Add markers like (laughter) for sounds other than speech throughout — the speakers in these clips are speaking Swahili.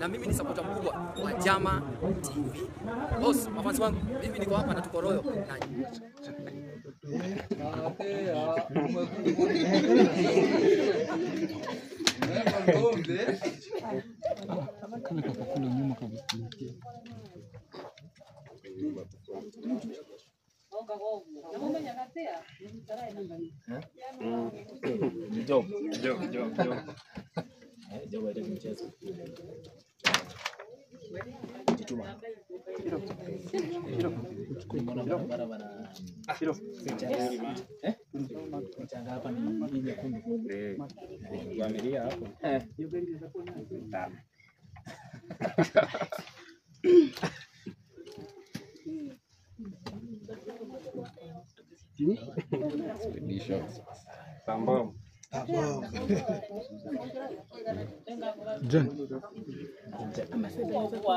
na mimi ni supporter mkubwa wa Jama TV. Boss, mafansi wangu, mimi niko hapa na tuko royo na (laughs) John zote ama fedha zote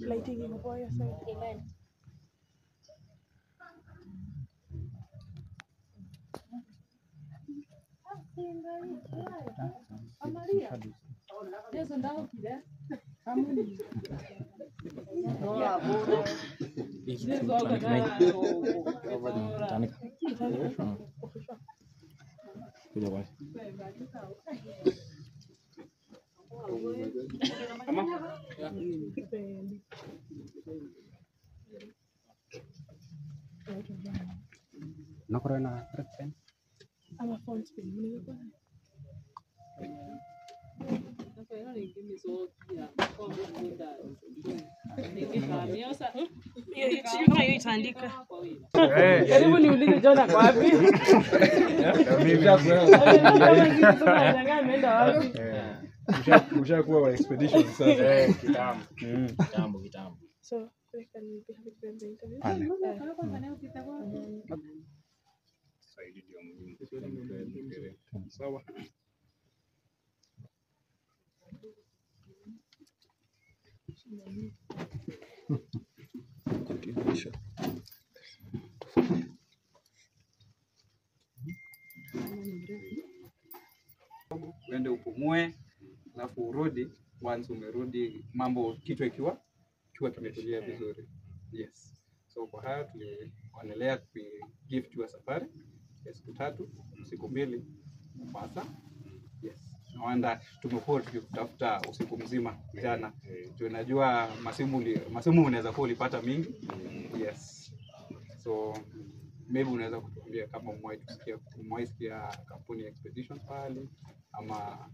Lighting in the boy side. Amen. Amalia. Yes, and now there. Come on. Kuya Wai. Ama? Nakura na trip pen. Ama phone spin mo ko. Okay, I give me so yeah. Karibu niulize John ako wapi? Ameenda wapi? Ushakuwa wa expedition sasa. Kitambo, kitambo. So, can be interview. Uende upumue, alafu urudi. Once umerudi, mambo kichwa ikiwa kichwa kimetulia vizuri. Yes, so kwa haya tulionelea gift ya safari ya siku tatu siku mbili Mombasa. Yes, nawanda tumekuwa tukikutafuta usiku mzima jana, tunajua masimu li, masimu unaweza kuwa ulipata mingi. Yes, so maybe unaweza kutuambia kama umewahi kusikia umewahi sikia kampuni ya Expedition pale ama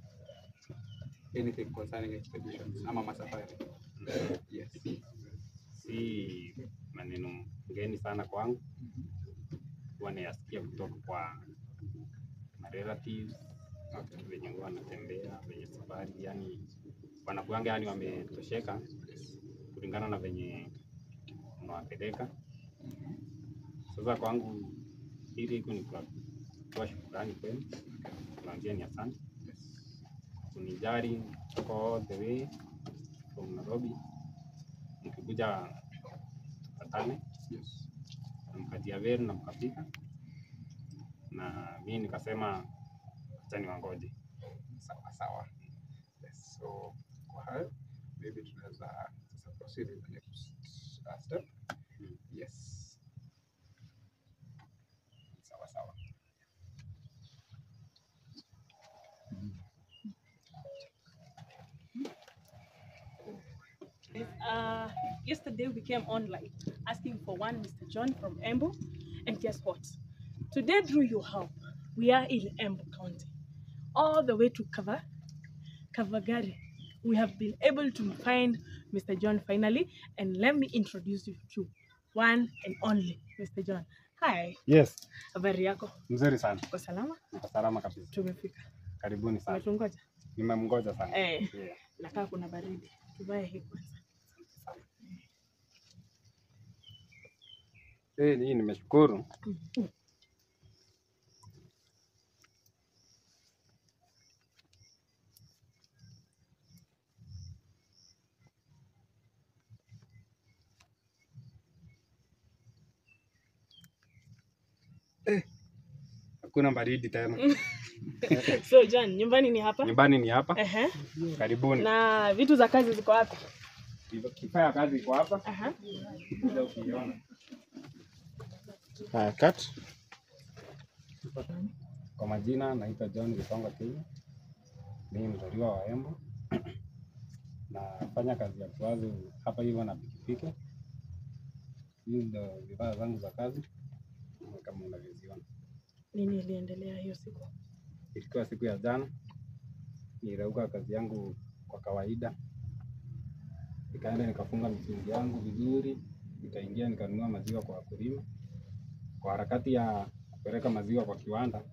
anything concerning expeditions ama masafari. Yes. Si maneno ngeni sana kwangu, huwa nayasikia kutoka kwa ma relatives venye huwa wanatembea venye safari, yani wanakuanga yani wametosheka kulingana na venye unawapeleka. Sasa kwangu Hili iko ni kwa kutoa shukrani kwenu, tunaambia ni asante. Kunijali kutoka all the way from Nairobi. Mkikuja tupatane, na mkajiaveri na mkafika, na mimi nikasema acha niwangoje. Sawa sawa. Yes, so kwa hayo maybe tunaweza sasa proceed in the next uh, step. Yes. Sawa sawa. Uh, yesterday we came online asking for one Mr. John from Embu, and guess what? Today, through your help, we are in Embu County, all the way to Kava, Kavagari. We have been able to find Mr. John finally, and let me introduce you to one and only Mr. John. Hi, Yes, habari yako? mzuri sana, Uko salama? Uko salama kabisa. Tumefika. Karibuni sana, Umetungoja? nimemngoja sana. Eh. Yeah. Nakaa kuna baridi. Tuvae hii kwanza. Eh, hii nimeshukuru. Eh, hakuna baridi tena. (laughs) So John, nyumbani ni hapa? Nyumbani ni hapa. Uh -huh. Karibuni. Na vitu za kazi ziko wapi? Kifaa ya kazi iko hapa. Aha. -huh. Haya, cut. Kwa majina naitwa John Gitonga Kenya. Mimi mzaliwa wa Embu. (clears throat) Nafanya kazi ya kuwazi hapa hivyo na pikipiki. Hizi ndio vifaa zangu za kazi kama unavyoziona. Nini iliendelea hiyo siku? Ilikuwa siku ya jana, nilirauka kazi yangu kwa kawaida, nikaenda nikafunga mitungi yangu vizuri, nikaingia nikanunua maziwa kwa wakulima. Kwa harakati ya kupeleka maziwa kwa kiwanda,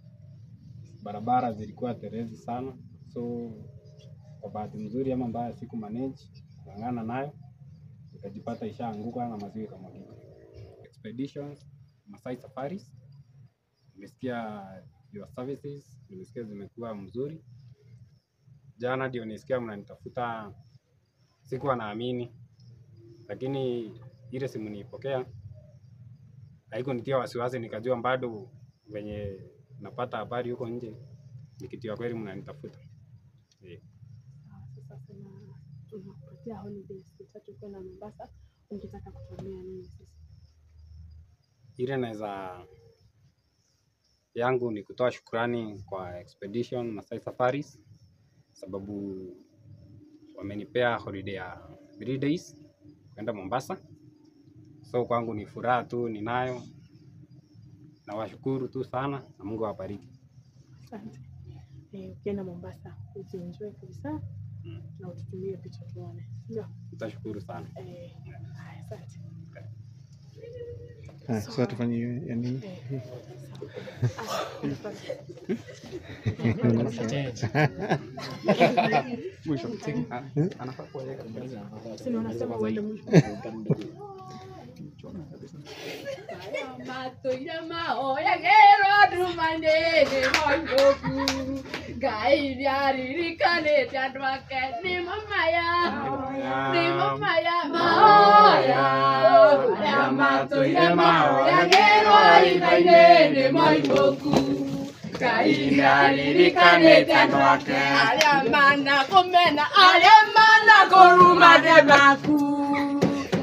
barabara zilikuwa terezi sana, so kwa bahati mzuri ama mbaya siku manage kung'ang'ana nayo, nikajipata ishaanguka na maziwa ikamwagika. Expeditions, Masai Safaris, nimesikia your services, nimesikia zimekuwa mzuri. Jana ndio nisikia mnanitafuta, sikuwa naamini, lakini ile simu niipokea haikunitia wasiwasi, nikajua bado venye napata habari huko nje, nikitia kweli mnanitafuta. Eh, Ah, Sasa holidays tatu kwenda Mombasa. Ungetaka kutumia nini? Ile naweza yangu ni kutoa shukrani kwa Expedition Masai Safaris sababu wamenipea holiday ya three days kwenda Mombasa. So kwangu ni furaha tu ninayo, nawashukuru tu sana na Mungu awabariki. Asante. Eh, ukienda Mombasa ujienjoy kabisa na ututumie picha tuone. Ndio. Utashukuru sana. Eh, asante. So tufanye yani mwisho anafaa kueleka matoira maoya gerodu manene matoire mao yagerwa inainene maimoku kainalilikanetanoake aliamana komena aliamana korumade maku.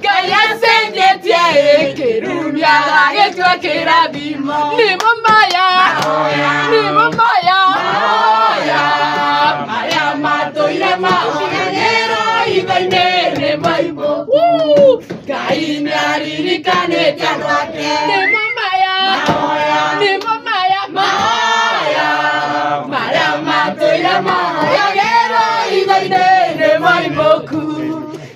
Kayasenjetie ekerumiaga getwekera bimo nimo mbaya nimo mbaya Maririkane tarwake Nemo maya Mahoya Nemo maya Mahaya Maya matoya mahaya Gero idaide nemo imoku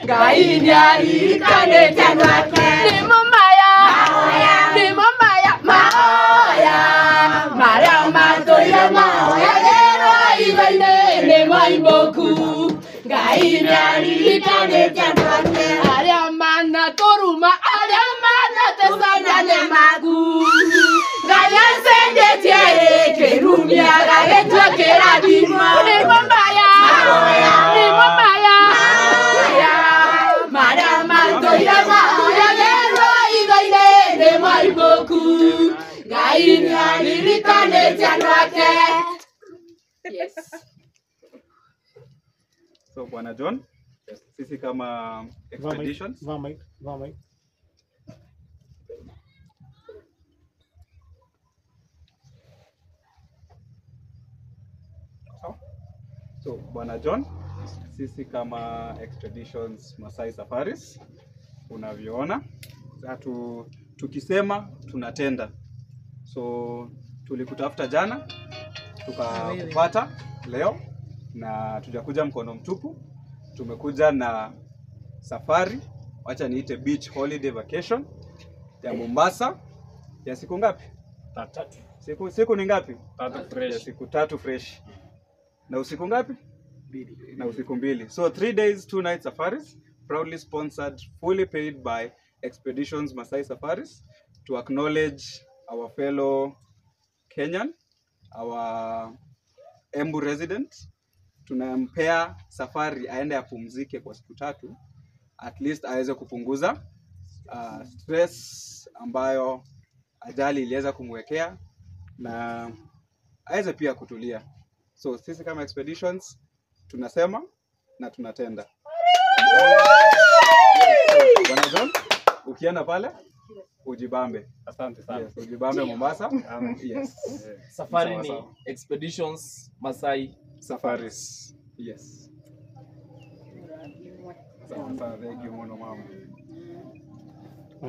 Gainya ririkane tarwake Nemo maya Mahoya Nemo maya Mahaya Maya matoya mahaya Gero idaide nemo imoku Gainya ririkane tarwake Nimerumiaga gĩtuĩkĩra ndimũ yes. So is John, expeditions Vamite. Vamite. Vamite. So Bwana John, sisi kama Expeditions Masai Safaris unavyoona, hatu tukisema tunatenda. So tulikutafuta jana tukakupata leo, na tujakuja mkono mtupu, tumekuja na safari, wacha niite beach holiday vacation ya Mombasa ya siku ngapi? Siku, siku ni ngapi? Tatu fresh. Ya siku tatu fresh. Na usiku ngapi? Na usiku mbili. So three days, two night safaris, proudly sponsored, fully paid by Expeditions Masai Safaris to acknowledge our fellow Kenyan, our Embu resident. Tunampea safari aende apumzike kwa siku tatu, at least aweze kupunguza uh, stress ambayo ajali iliweza kumwekea na aweze pia kutulia. So sisi kama Expeditions tunasema na tunatenda. Bwana John, ukienda pale ujibambe. Asante sana. Yes, ujibambe Mombasa. Um, Yes. Safari ni. Expeditions Masai Safaris. Yes. Sawa sawa, thank you mono mama.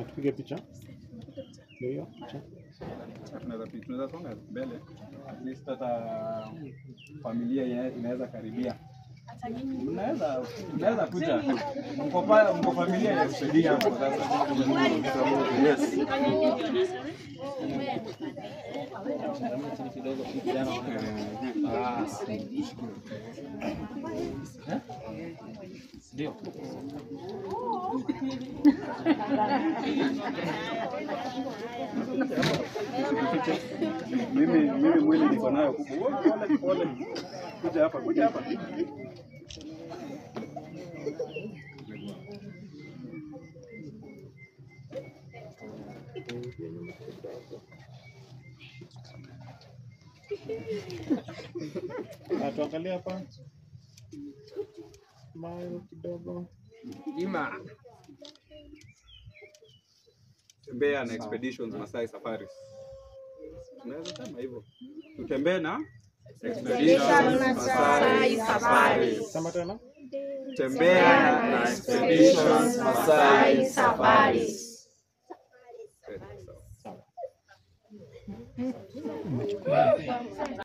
Tupige picha. Ndio hiyo picha. Tunaweza tunaweza songa mbele. At least hata familia inaweza karibia. unaweza mnaweza kuja. Mko pa- mko familia ya kusaidia hapo sasa. Yes. Ndio Mimi mimi mwili niko nayo kubwa. Kuja hapa, kuja hapa. Ah, tuangalie hapa. mayo kidogo. Tembea na Expeditions Masai Safaris. unaweza kama hivyo. Tutembee na Expeditions Masai Safaris. Sema tena. Tembea na Expeditions Masai Safaris. めっちゃ怖い。